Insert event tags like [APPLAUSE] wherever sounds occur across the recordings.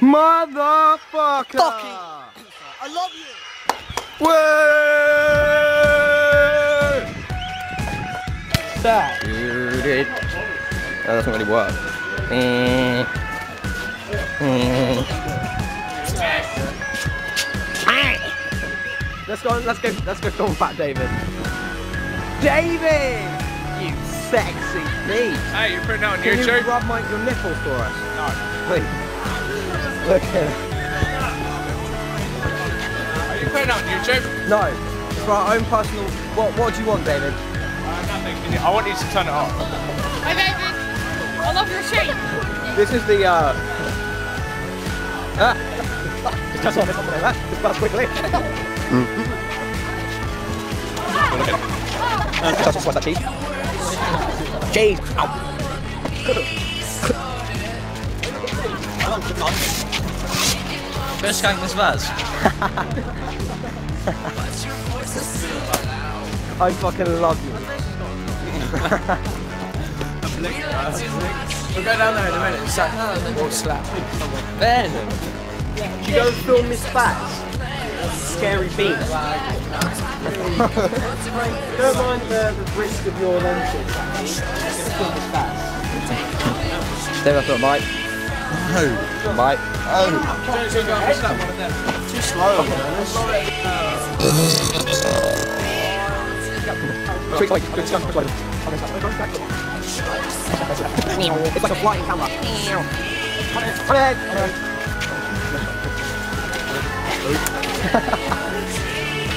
Motherfucker! Fucking- I love you. Woo! That. Dude. That doesn't really work. Mm. Mm. Let's go. Let's go. Let's go. Film Fat David. David, you sexy beast. Hey, you're putting it on Can you YouTube? rub my, your nipples for us? No. Please. Look at Are you putting it on YouTube? No. It's for our own personal. What What do you want, David? Uh, nothing. I want you to turn it off. Hi David, I love your shape. This is the. uh... Ah. Just touch on this one like that. Just pass quickly. Touch on slice that cheese. Cheese. Ow. Best gang this was. I fucking love you. We'll go down there in a minute. So, or slap. Ben. Did you go film Miss Fats? Scary beast. [LAUGHS] Don't mind the, the risk of your lenses. Just film Miss There, Mike. Mike. Too slow, man. Quick, quick, quick, quick, quick. It's like a flying camera.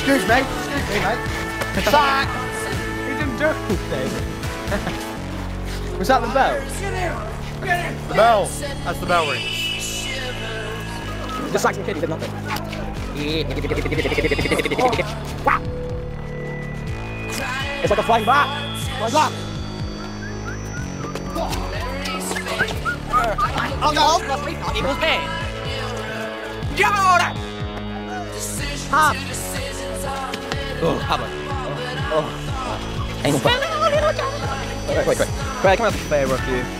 Excuse me. Excuse me, mate. Fuck! He didn't do anything. [LAUGHS] Was that the bell? The bell. That's the bell ring. Just like some kid, he did nothing. It's like a flying bat. Flying bat. Ah. Oh no, plus three not equals me. Half. Oh, hammer. Anal bat. Wait, wait, wait. Craig, can I have a favour of you?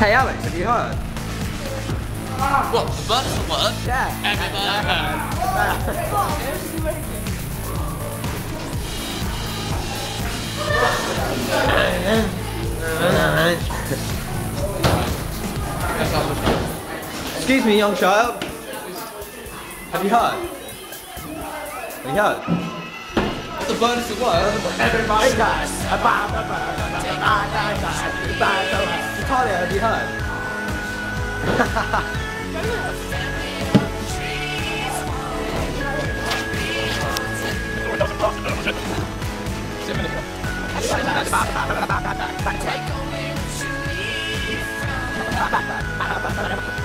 Hey Alex, have you heard? What? The doesn't work? Yeah. Excuse me, young child. Have you heard? Have you heard? the bird as it was. Everybody dies. About the bird. I die, die. About the bird. Natalia already heard. Take away what you need from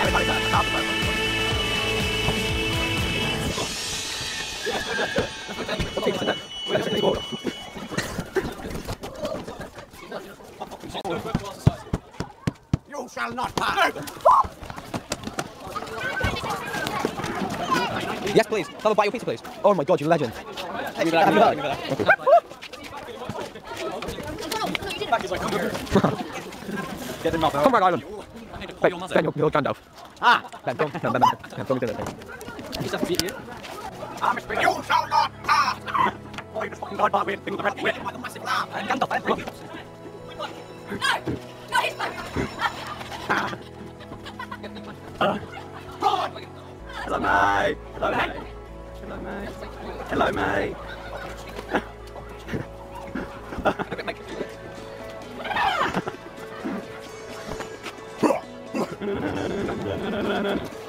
Everybody You shall not pass. Yes, please. Have a bite your pizza, please. Oh my god, you legend. Happy birthday. Come back, Ireland. Ben, you're Gandalf. Ah! Ben, don't, no, Ben, Ben, Ben, don't do that thing. Is that you shall not pass. Lamb. And Gandalf, and Gandalf. Hello, mate. Hello, mate. Hello, mate. Hello, mate.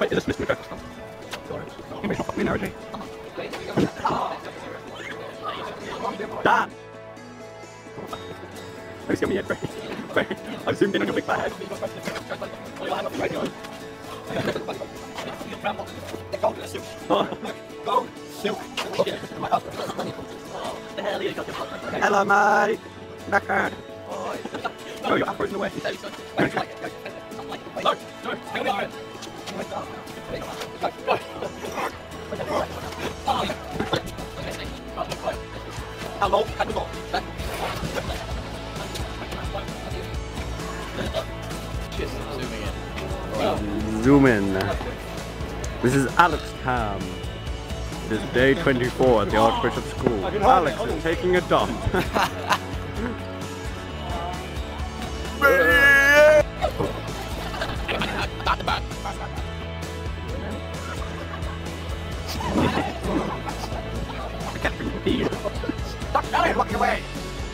Wait, is this Mr. McCracken? Sorry. You may not fuck me now, Reggie. Dan! Don't me yet, Ray. Ray, I've zoomed in on your big fat Hello, mate. Knackered. Oh, your afro's in the way. No, no, Hello, hello. Zoom in. This is Alex Cam. It is day 24 at the Archbishop School. Alex is taking a dump. [LAUGHS] [LAUGHS]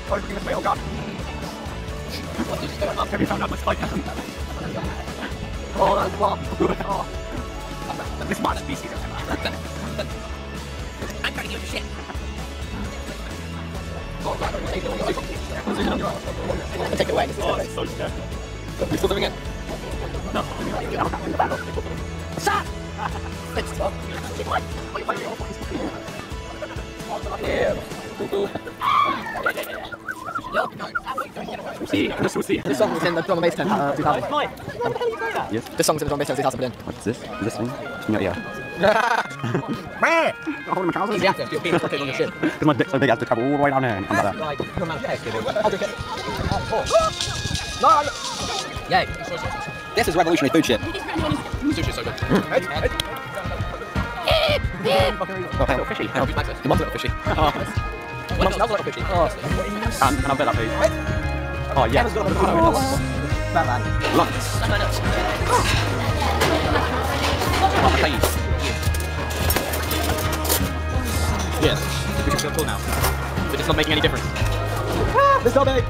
Oh, this way, oh god. Have you found out my spike? Oh, that's [LAUGHS] bomb. Oh. This mod species. I'm trying to give you shit. Take it away. Oh, it's so scary. You still living in? No. Stop. See, this was the This song was in the drum and bass tent, uh, 2000. Yes. This song's in the drum and bass tent, 2000, but then. What's this? This thing? In your ear. Meh! Holding my trousers. [LAUGHS] Yeah, you're being fucking on your shit. [LAUGHS] Because my dick's so big I have to travel all the way down here and come back. Like, no man, yeah, I'll drink it. No, I- Yay. This is revolutionary food shit. Sushi's so good. Okay. Fishy. Your mum's a little fishy. Oh. [LAUGHS] Your mum smells a little fishy. Oh. Can, can I bet that please? Oh yes. Lunch. Yes. We should feel cool now. But it's not making any difference. Ah, this not big.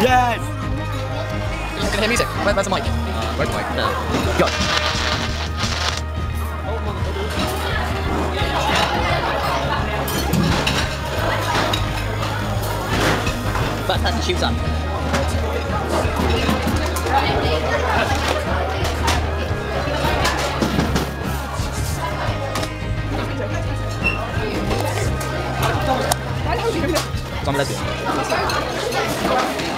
Yes. You can hear music. Where, where's the mic? Where's the mic? Go. But that's the shoes on. I'm a lesbian.